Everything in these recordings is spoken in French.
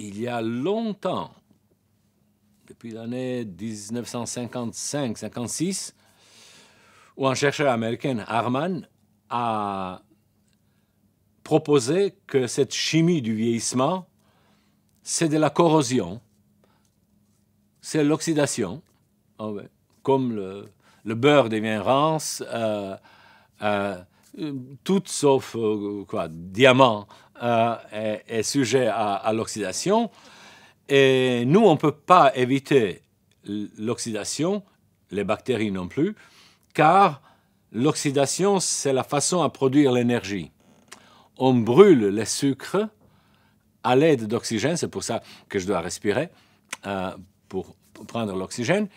il y a longtemps, depuis l'année 1955-56, où un chercheur américain, Harman, a proposé que cette chimie du vieillissement, c'est de la corrosion, c'est l'oxydation, ah comme le, beurre devient rance, euh, euh, tout sauf euh, quoi, diamant est, sujet à l'oxydation. Et nous, on ne peut pas éviter l'oxydation, les bactéries non plus, car l'oxydation, c'est la façon à produire l'énergie. On brûle les sucres à l'aide d'oxygène, c'est pour ça que je dois respirer euh, pour prendre l'oxygène,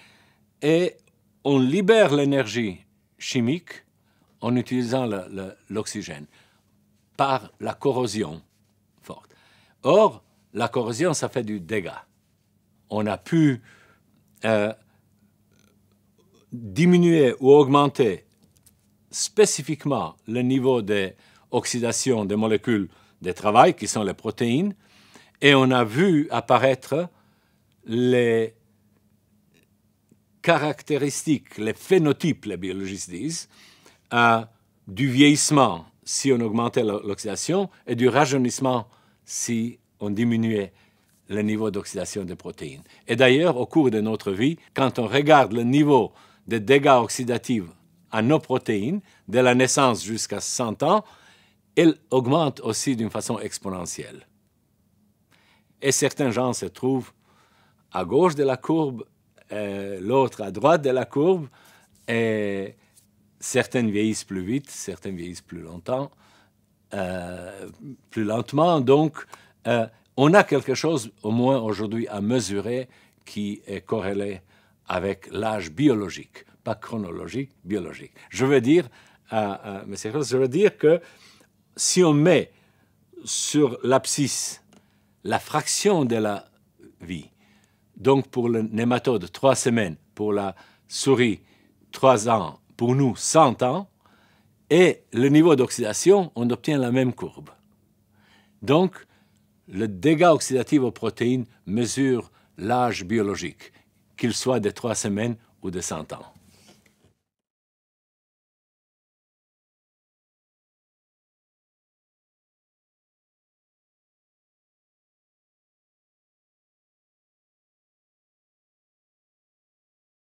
et on libère l'énergie chimique en utilisant l'oxygène par la corrosion forte. Or, la corrosion, ça fait du dégât. On a pu euh, diminuer ou augmenter spécifiquement le niveau d'oxydation des molécules de travail, qui sont les protéines, et on a vu apparaître les caractéristiques, les phénotypes, les biologistes disent, euh, du vieillissement si on augmentait l'oxydation et du rajeunissement si on diminuait le niveau d'oxydation des protéines. Et d'ailleurs, au cours de notre vie, quand on regarde le niveau de dégâts oxydatifs à nos protéines, de la naissance jusqu'à 100 ans, il augmente aussi d'une façon exponentielle. Et certains gens se trouvent à gauche de la courbe, l'autre à droite de la courbe, certains vieillissent plus vite, certains vieillissent plus longtemps, euh, plus lentement. Donc, euh, on a quelque chose, au moins aujourd'hui, à mesurer qui est corrélé avec l'âge biologique, pas chronologique, biologique. Je veux dire, euh, je veux dire que si on met sur l'abscisse la fraction de la vie, donc pour le nématode, trois semaines, pour la souris, trois ans, pour nous, 100 ans, et le niveau d'oxydation, on obtient la même courbe. Donc, le dégât oxydatif aux protéines mesure l'âge biologique, qu'il soit de trois semaines ou de 100 ans.